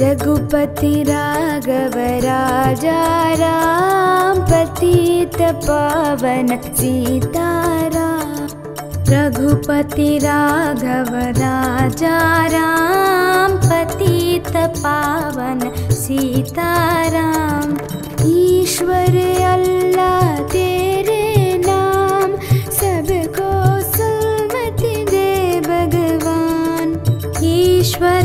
रघुपति राघव राजा राम पतित पावन सीताराम। रघुपति राघव राजा राम पतित पावन सीताराम। ईश्वर अल्लाह तेरे राम सोसमती दे भगवान्। ईश्वर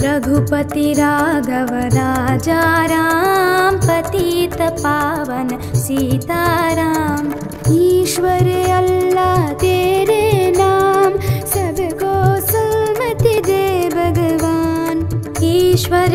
रघुपति राघव राजा राम पतित पावन सीताराम। ईश्वर अल्लाह तेरे नाम सबको सुमति दे भगवान। ईश्वर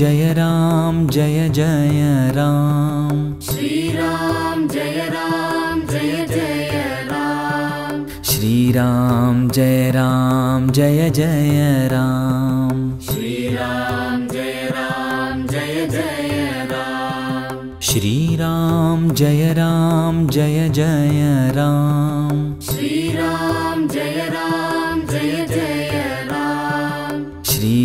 जय राम जय जय राम। श्रीराम जय राम जय जय राम। श्रीराम जय राम जय जय राम। श्रीराम जय राम जय जय राम। श्रीराम जय राम जय जय राम। श्रीराम जय राम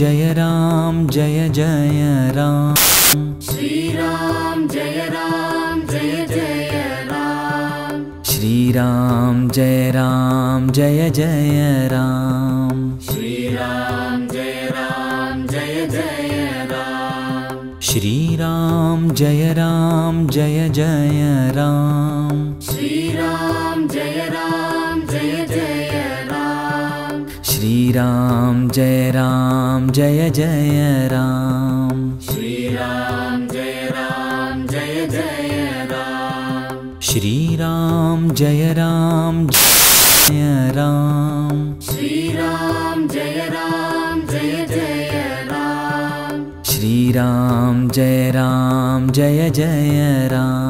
जय राम जय जय राम। श्रीराम जय राम जय जय राम। श्रीराम जय राम जय जय राम। श्रीराम जय राम जय जय राम। श्रीराम जय राम जय जय राम। श्रीराम जय राम श्रीराम जय राम जय जय राम। श्रीराम जय राम जय जय राम। श्रीराम जय राम जय राम। श्रीराम जय राम जय जय राम। श्रीराम जय राम जय जय राम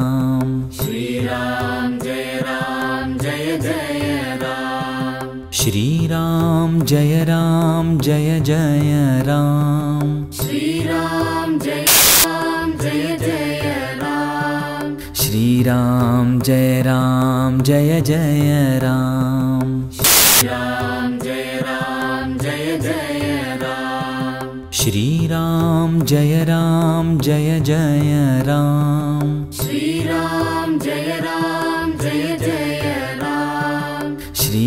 जय राम जय जय राम। श्रीराम जय राम जय जय राम। श्रीराम जय राम जय जय राम। जय राम जय जय राम। श्रीराम जय राम जय जय राम। श्रीराम जय राम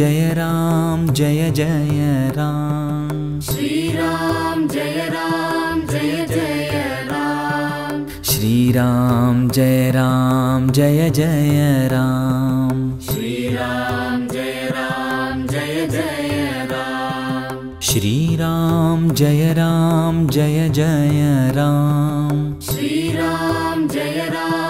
जय राम जय जय राम। श्रीराम जय राम जय जय राम। श्रीराम जय राम जय जय राम। श्रीराम जय राम जय जय राम। श्रीराम जय राम जय जय राम। श्रीराम जय राम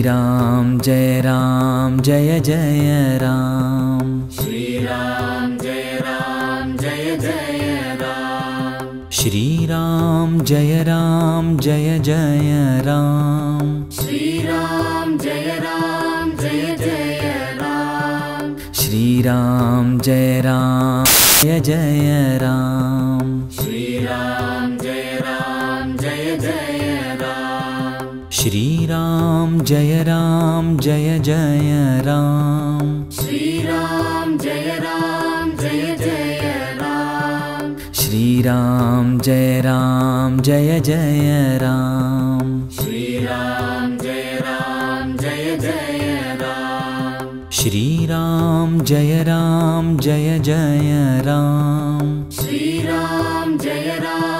श्रीराम जय राम जय जय राम। श्रीराम जय राम जय जय राम। श्रीराम जय राम जय जय राम। श्रीराम जय राम जय जय राम। श्रीराम जय राम जय जय राम जय राम जय जय राम। श्रीराम जय राम जय जय राम। श्रीराम जय राम जय जय राम। श्रीराम जय राम जय जय राम। श्रीराम जय राम जय जय राम। श्रीराम जय राम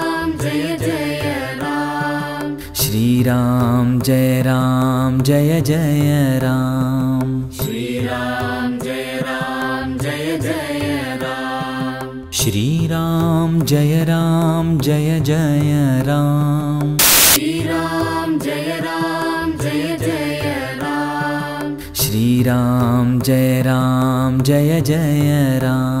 श्रीराम जय राम जय जय राम। श्रीराम जय राम जय जय राम। श्रीराम जय राम जय जय राम। श्रीराम जय राम जय जय राम। श्रीराम जय राम जय जय राम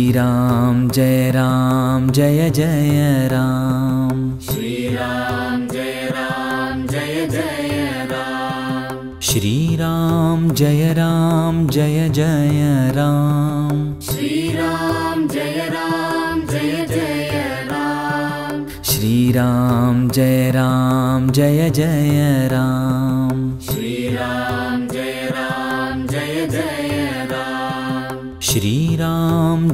श्रीराम जय राम जय जय राम। श्रीराम जय राम जय जय राम। श्रीराम जय राम जय जय राम। श्रीराम जय राम जय जय राम। श्रीराम जय राम जय जय राम। श्रीराम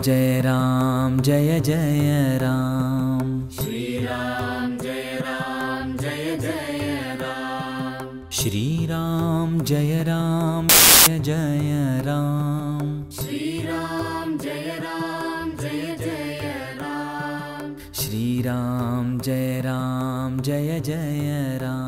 जय राम जय जय राम। श्रीराम जय राम जय जय राम। श्रीराम जय राम जय जय राम। श्रीराम जय राम जय जय राम। श्रीराम जय राम जय जय राम